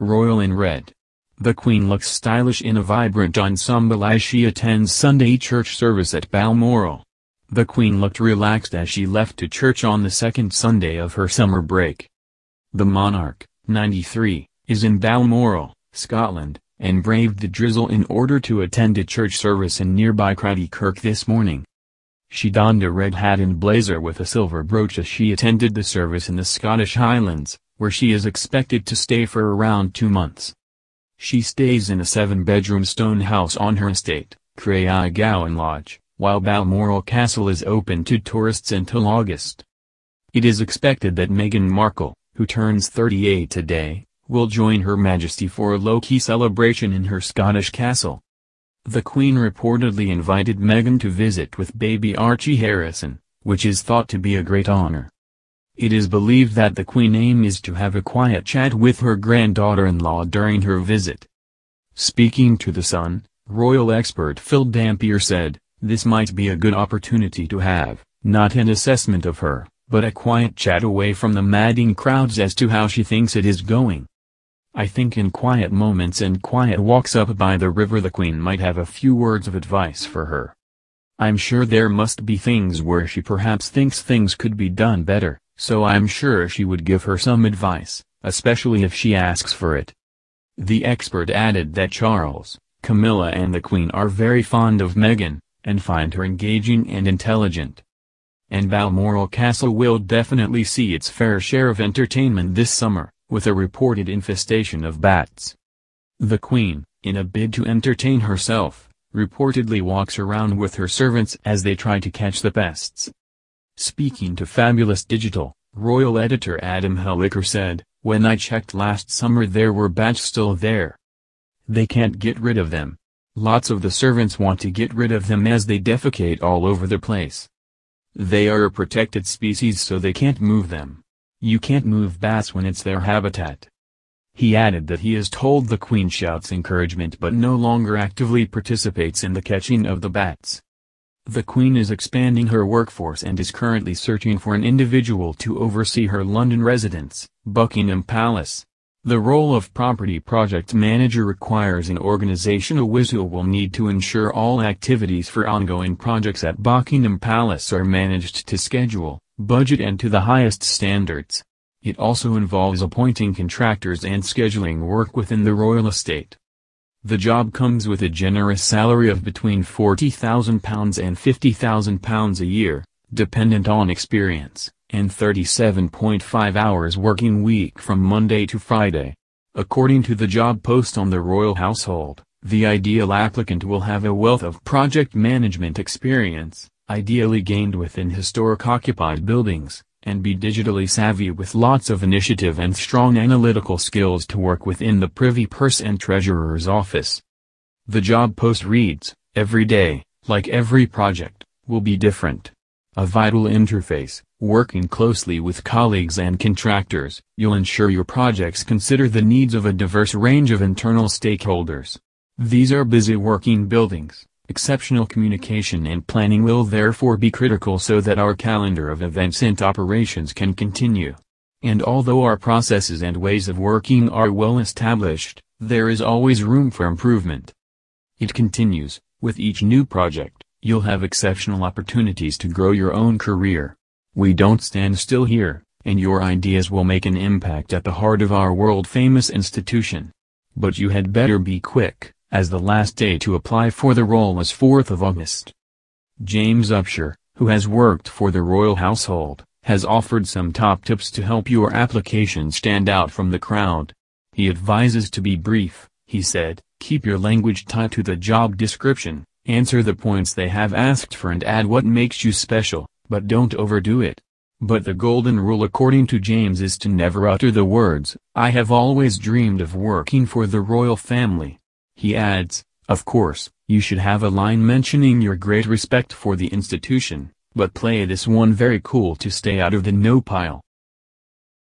royal in red. The Queen looks stylish in a vibrant ensemble as she attends Sunday church service at Balmoral. The Queen looked relaxed as she left to church on the second Sunday of her summer break. The monarch, 93, is in Balmoral, Scotland, and braved the drizzle in order to attend a church service in nearby Crathie Kirk this morning. She donned a red hat and blazer with a silver brooch as she attended the service in the Scottish Highlands, where she is expected to stay for around two months. She stays in a seven-bedroom stone house on her estate, Craigowan Lodge, while Balmoral Castle is open to tourists until August. It is expected that Meghan Markle, who turns 38 today, will join Her Majesty for a low-key celebration in her Scottish castle. The Queen reportedly invited Meghan to visit with baby Archie Harrison, which is thought to be a great honor. It is believed that the Queen aim is to have a quiet chat with her granddaughter-in-law during her visit. Speaking to The Sun, royal expert Phil Dampier said, this might be a good opportunity to have, not an assessment of her, but a quiet chat away from the madding crowds as to how she thinks it is going. I think in quiet moments and quiet walks up by the river the Queen might have a few words of advice for her. I'm sure there must be things where she perhaps thinks things could be done better, so I'm sure she would give her some advice, especially if she asks for it. The expert added that Charles, Camilla and the Queen are very fond of Meghan, and find her engaging and intelligent. And Balmoral Castle will definitely see its fair share of entertainment this summer, with a reported infestation of bats. The Queen, in a bid to entertain herself, reportedly walks around with her servants as they try to catch the pests. Speaking to Fabulous Digital, royal editor Adam Helliker said, When I checked last summer there were bats still there. They can't get rid of them. Lots of the servants want to get rid of them as they defecate all over the place. They are a protected species so they can't move them. You can't move bats when it's their habitat. He added that he is told the queen shouts encouragement but no longer actively participates in the catching of the bats. The Queen is expanding her workforce and is currently searching for an individual to oversee her London residence, Buckingham Palace. The role of property project manager requires an organizational who will need to ensure all activities for ongoing projects at Buckingham Palace are managed to schedule, budget and to the highest standards. It also involves appointing contractors and scheduling work within the royal estate. The job comes with a generous salary of between £40,000 and £50,000 a year, dependent on experience, and 37.5 hours working week from Monday to Friday. According to the job post on the royal household, the ideal applicant will have a wealth of project management experience, ideally gained within historic occupied buildings, and be digitally savvy with lots of initiative and strong analytical skills to work within the Privy Purse and Treasurer's office. The job post reads, every day, like every project, will be different. A vital interface, working closely with colleagues and contractors, you'll ensure your projects consider the needs of a diverse range of internal stakeholders. These are busy working buildings, Exceptional communication and planning will therefore be critical so that our calendar of events and operations can continue. And although our processes and ways of working are well established, there is always room for improvement. It continues, with each new project, you'll have exceptional opportunities to grow your own career. We don't stand still here, and your ideas will make an impact at the heart of our world-famous institution. But you had better be quick as the last day to apply for the role was 4th of August. James Upshur, who has worked for the royal household, has offered some top tips to help your application stand out from the crowd. He advises to be brief, he said, keep your language tight to the job description, answer the points they have asked for and add what makes you special, but don't overdo it. But the golden rule according to James is to never utter the words, I have always dreamed of working for the royal family. He adds, of course, you should have a line mentioning your great respect for the institution, but play this one very cool to stay out of the no pile.